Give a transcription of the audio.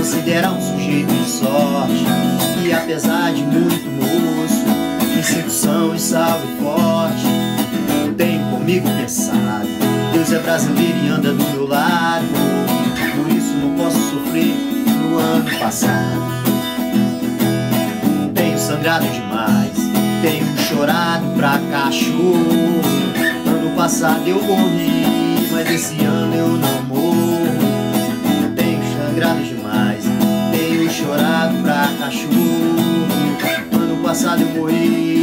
considera um sujeito de sorte E apesar de muito moço Me sinto são e salvo e forte Tenho comigo pensado Deus é brasileiro e anda do meu lado. Por isso não posso sofrer no ano passado. Tenho sangrado demais Tenho chorado pra cachorro. Ano passado eu morri Mas esse ano eu não chorado pra cachorro. Ano passado eu morri